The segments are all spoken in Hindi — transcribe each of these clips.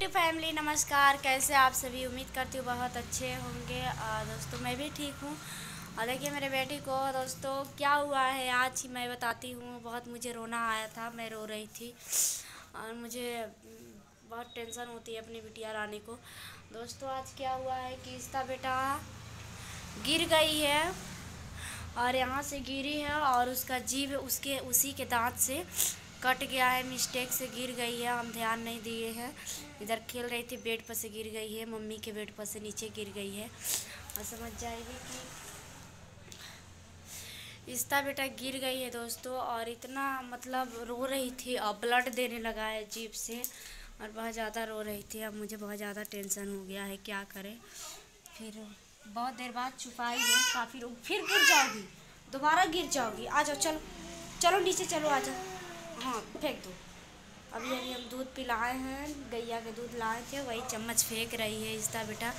यूट्यूब फैमिली, नमस्कार। कैसे आप सभी? उम्मीद करती हूँ बहुत अच्छे होंगे। और दोस्तों, मैं भी ठीक हूँ। और देखिए, मेरे बेटी को, दोस्तों, क्या हुआ है? आज ही मैं बताती हूँ। बहुत मुझे रोना आया था। मैं रो रही थी। और मुझे बहुत टेंशन होती है अपनी बिटिया रानी को। दोस्तों, आज क्या हुआ है कि इसका बेटा गिर गई है और यहाँ से गिरी है और उसका जीव उसके, उसी के दांत से कट गया है मिस्टेक से गिर गई है, हम ध्यान नहीं दिए हैं। इधर खेल रही थी, बेड पर से गिर गई है, मम्मी के बेड पर से नीचे गिर गई है। और समझ जाएगी कि रिश्ता बेटा गिर गई है दोस्तों, और इतना मतलब रो रही थी और ब्लड देने लगा है जीप से, और बहुत ज़्यादा रो रही थी। अब मुझे बहुत ज़्यादा टेंशन हो गया है, क्या करें? फिर बहुत देर बाद छुपाई है, काफ़ी रो, फिर गिर जाओगी, दोबारा गिर जाओगी। आ जाओ, चलो चलो नीचे, चलो, आ जाओ। हाँ फेंक दो। अभी अभी हम दूध पिलाए हैं, गैया के दूध लाए थे, वही चम्मच फेंक रही है इसका बेटा।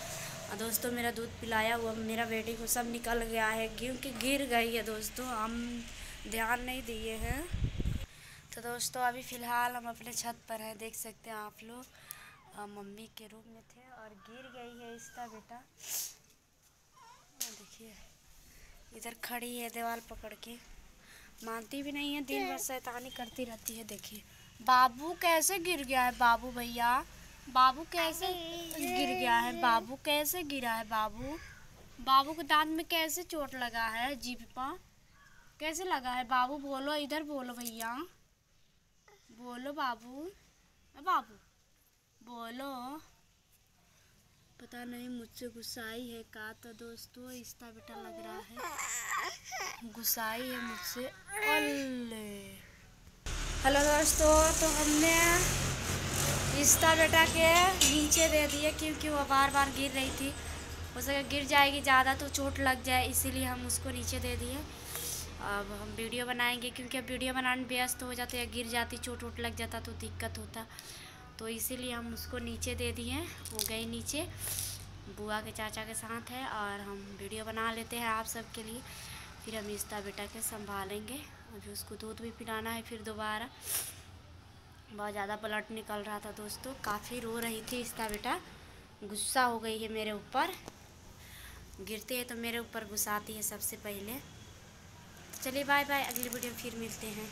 दोस्तों, मेरा दूध पिलाया हुआ, मेरा बेटी को सब निकल गया है, क्योंकि गिर गई है दोस्तों, हम ध्यान नहीं दिए हैं। तो दोस्तों, अभी फ़िलहाल हम अपने छत पर हैं, देख सकते हैं आप लोग। मम्मी के रूम में थे और गिर गई है इसका बेटा। देखिए, इधर खड़ी है दीवार पकड़ के। मानती भी नहीं है दिन भर शैतानी करती रहती है देखिए। बाबू कैसे गिर गया है बाबू भैया? बाबू कैसे गिर गया है बाबू कैसे गिरा है बाबू? बाबू के दांत में कैसे चोट लगा है जीप पर कैसे लगा है? बाबू बोलो इधर बोलो भैया। बोलो बाबू। बाबू। बोलो। पता नहीं मुझसे गुस्साई है का तो दोस्तों इसका बेटा लग रहा है। गुस्साई है मुझसे। हेलो दोस्तों तो हमने रिश्ता बेटा के नीचे दे दिए क्योंकि वो बार बार गिर रही थी। हो सके गिर जाएगी ज़्यादा तो चोट लग जाए इसीलिए हम उसको नीचे दे दिए। अब हम वीडियो बनाएँगे क्योंकि अब वीडियो बनाने व्यस्त हो जाते या गिर जाती चोट वोट लग जाता तो दिक्कत होता। तो इसीलिए हम उसको नीचे दे दिए वो गई नीचे। बुआ के चाचा के साथ है और हम वीडियो बना लेते हैं आप सबके लिए। फिर हम इसका बेटा के संभालेंगे। अभी उसको दूध भी पिलाना है फिर दोबारा। बहुत ज़्यादा ब्लड निकल रहा था दोस्तों। काफ़ी रो रही थी इसका बेटा गुस्सा हो गई है मेरे ऊपर। गिरते हैं तो मेरे ऊपर गुस्साती है सबसे पहले। चलिए बाय बाय अगली वीडियो फिर मिलते हैं।